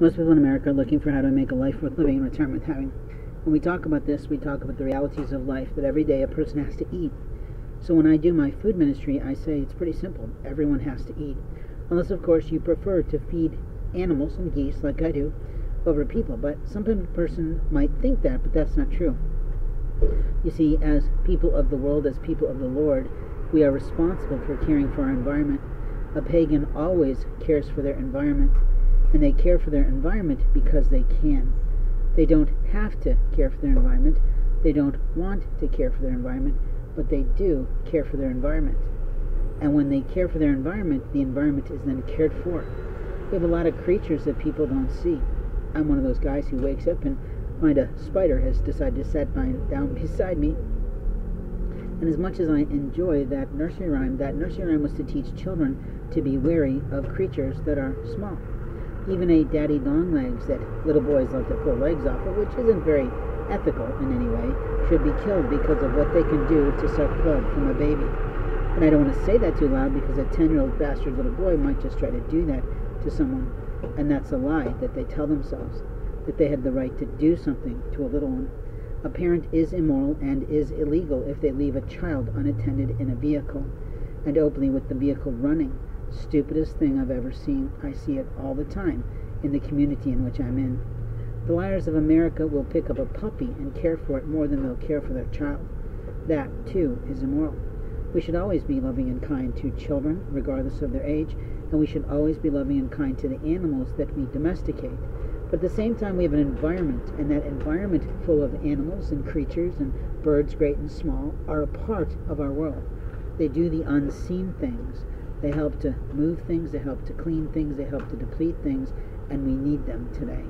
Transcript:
Most people in America are looking for how to make a life worth living in retirement having. When we talk about this, we talk about the realities of life that every day a person has to eat. So when I do my food ministry, I say it's pretty simple. Everyone has to eat. Unless, of course, you prefer to feed animals and geese, like I do, over people. But some person might think that, but that's not true. You see, as people of the world, as people of the Lord, we are responsible for caring for our environment. A pagan always cares for their environment and they care for their environment because they can. They don't have to care for their environment. They don't want to care for their environment, but they do care for their environment. And when they care for their environment, the environment is then cared for. We have a lot of creatures that people don't see. I'm one of those guys who wakes up and find a spider has decided to sit by down beside me. And as much as I enjoy that nursery rhyme, that nursery rhyme was to teach children to be wary of creatures that are small even a daddy long legs that little boys love to pull legs off of, which isn't very ethical in any way, should be killed because of what they can do to suck blood from a baby. And I don't want to say that too loud because a 10 year old bastard little boy might just try to do that to someone. And that's a lie that they tell themselves, that they had the right to do something to a little one. A parent is immoral and is illegal if they leave a child unattended in a vehicle and openly with the vehicle running Stupidest thing I've ever seen. I see it all the time in the community in which I'm in. The liars of America will pick up a puppy and care for it more than they'll care for their child. That, too, is immoral. We should always be loving and kind to children, regardless of their age, and we should always be loving and kind to the animals that we domesticate. But at the same time, we have an environment, and that environment full of animals and creatures and birds, great and small, are a part of our world. They do the unseen things. They help to move things, they help to clean things, they help to deplete things, and we need them today.